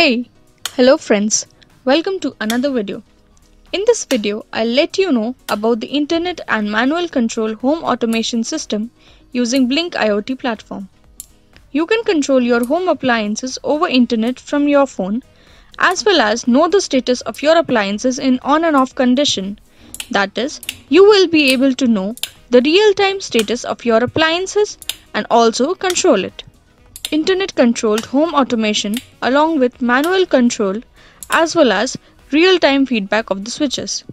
Hey, hello friends, welcome to another video. In this video, I'll let you know about the internet and manual control home automation system using Blynk IoT platform. You can control your home appliances over internet from your phone as well as know the status of your appliances in on and off condition. That is, you will be able to know the real-time status of your appliances and also control it. Internet controlled home automation along with manual control as well as real-time feedback of the switches.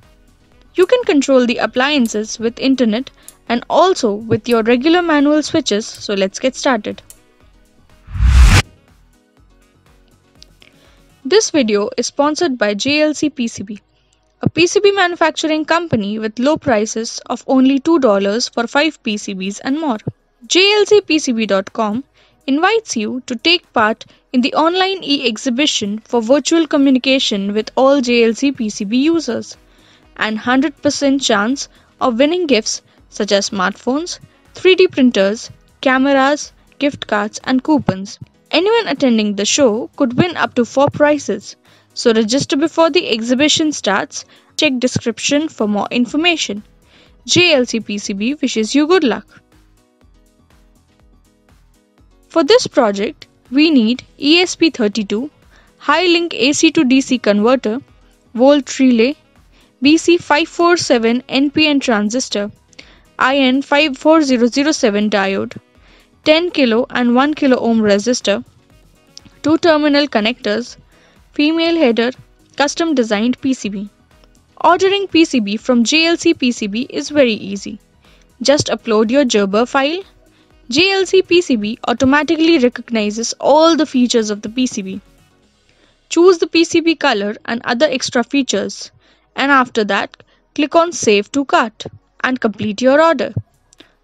You can control the appliances with internet and also with your regular manual switches so let's get started. This video is sponsored by JLC PCB, a PCB manufacturing company with low prices of only $2 for 5 PCBs and more. JLCPCB.com invites you to take part in the online e-exhibition for virtual communication with all JLC PCB users and 100% chance of winning gifts such as smartphones, 3D printers, cameras, gift cards and coupons. Anyone attending the show could win up to 4 prizes. So register before the exhibition starts. Check description for more information. JLC PCB wishes you good luck. For this project, we need ESP32, Hi-Link AC to DC converter, volt relay, BC547 NPN transistor, IN54007 diode, 10 kilo and 1 kilo ohm resistor, two terminal connectors, female header, custom designed PCB. Ordering PCB from JLC PCB is very easy. Just upload your Gerber file JLC PCB automatically recognizes all the features of the PCB. Choose the PCB color and other extra features and after that click on Save to Cart and complete your order.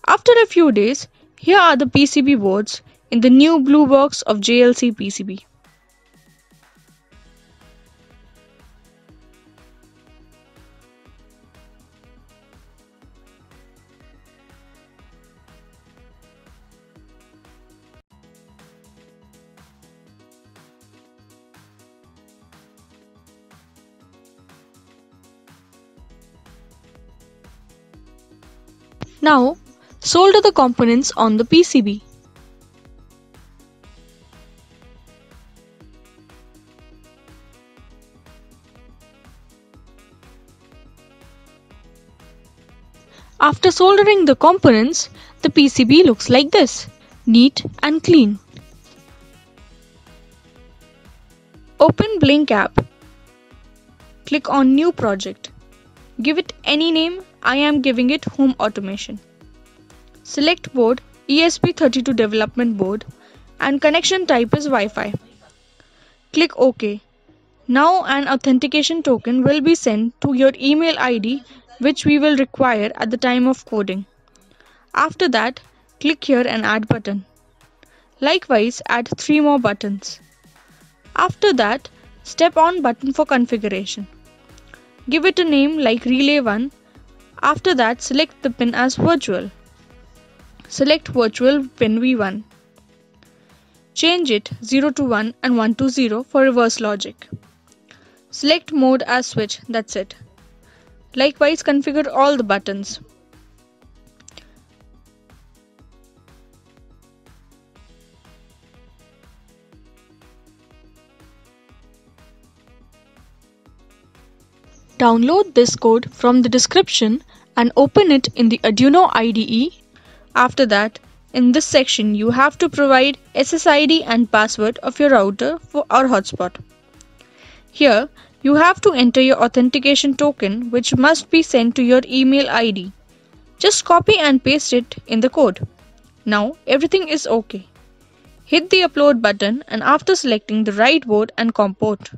After a few days, here are the PCB boards in the new blue box of JLC PCB. Now, solder the components on the PCB. After soldering the components, the PCB looks like this, neat and clean. Open Blynk app. Click on New Project. Give it any name I am giving it home automation. Select board ESP32 development board and connection type is Wi-Fi. Click OK. Now an authentication token will be sent to your email ID which we will require at the time of coding. After that, click here and add button. Likewise, add 3 more buttons. After that, step on button for configuration. Give it a name like relay 1 after that, select the pin as virtual. Select virtual pin V1. Change it 0 to 1 and 1 to 0 for reverse logic. Select mode as switch, that's it. Likewise, configure all the buttons. Download this code from the description and open it in the Arduino IDE. After that, in this section you have to provide SSID and password of your router for our hotspot. Here, you have to enter your authentication token which must be sent to your email ID. Just copy and paste it in the code. Now everything is okay. Hit the upload button and after selecting the right board and COM port.